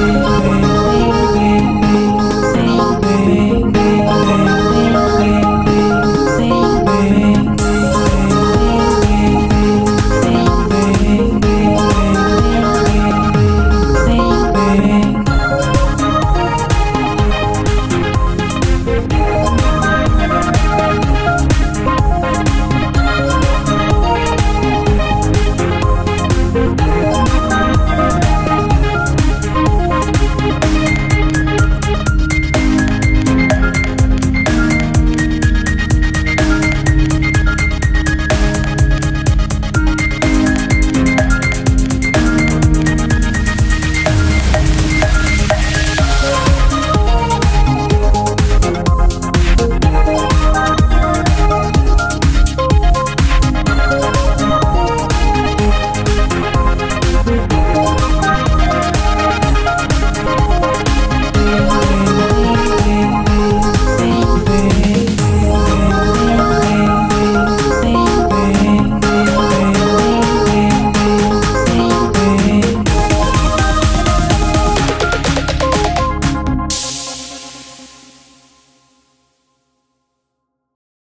Bye.